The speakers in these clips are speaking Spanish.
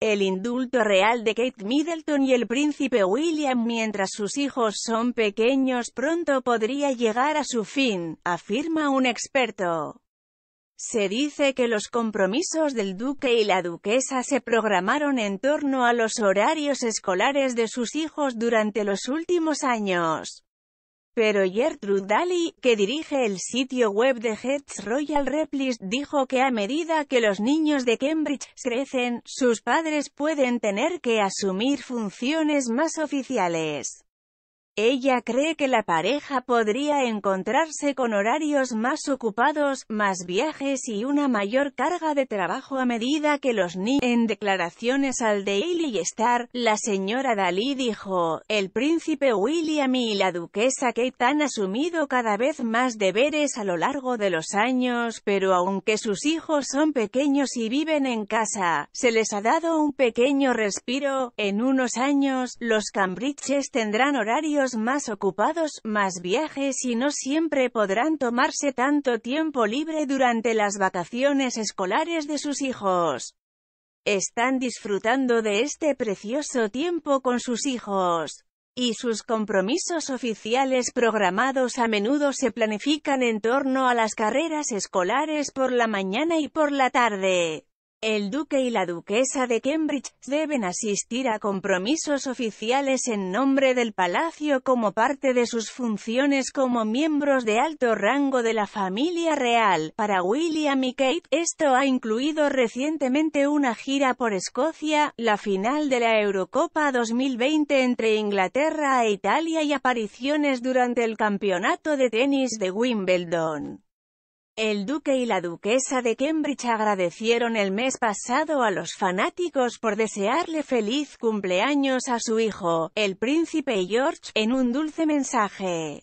el indulto real de Kate Middleton y el príncipe William mientras sus hijos son pequeños pronto podría llegar a su fin, afirma un experto. Se dice que los compromisos del duque y la duquesa se programaron en torno a los horarios escolares de sus hijos durante los últimos años. Pero Gertrude Daly, que dirige el sitio web de Heads Royal Replis, dijo que a medida que los niños de Cambridge crecen, sus padres pueden tener que asumir funciones más oficiales. Ella cree que la pareja podría encontrarse con horarios más ocupados, más viajes y una mayor carga de trabajo a medida que los niños. En declaraciones al Daily Star, la señora Dalí dijo, el príncipe William y la duquesa Kate han asumido cada vez más deberes a lo largo de los años, pero aunque sus hijos son pequeños y viven en casa, se les ha dado un pequeño respiro. En unos años, los Cambridges tendrán horarios más ocupados, más viajes y no siempre podrán tomarse tanto tiempo libre durante las vacaciones escolares de sus hijos. Están disfrutando de este precioso tiempo con sus hijos. Y sus compromisos oficiales programados a menudo se planifican en torno a las carreras escolares por la mañana y por la tarde. El duque y la duquesa de Cambridge deben asistir a compromisos oficiales en nombre del palacio como parte de sus funciones como miembros de alto rango de la familia real. Para William y Kate, esto ha incluido recientemente una gira por Escocia, la final de la Eurocopa 2020 entre Inglaterra e Italia y apariciones durante el campeonato de tenis de Wimbledon. El duque y la duquesa de Cambridge agradecieron el mes pasado a los fanáticos por desearle feliz cumpleaños a su hijo, el príncipe George, en un dulce mensaje.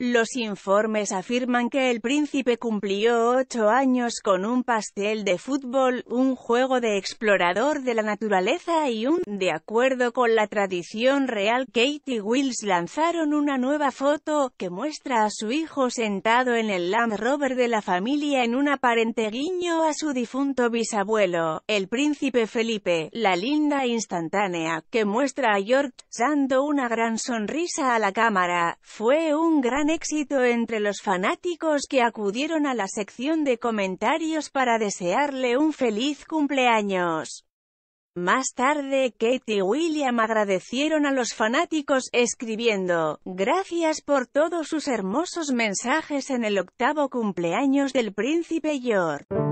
Los informes afirman que el príncipe cumplió ocho años con un pastel de fútbol, un juego de explorador de la naturaleza y un, de acuerdo con la tradición real, Kate y Wills lanzaron una nueva foto, que muestra a su hijo sentado en el Land Rover de la familia en un aparente guiño a su difunto bisabuelo, el príncipe Felipe, la linda instantánea, que muestra a George, dando una gran sonrisa a la cámara, fue un gran éxito entre los fanáticos que acudieron a la sección de comentarios para desearle un feliz cumpleaños. Más tarde, Kate y William agradecieron a los fanáticos, escribiendo, «Gracias por todos sus hermosos mensajes en el octavo cumpleaños del príncipe George».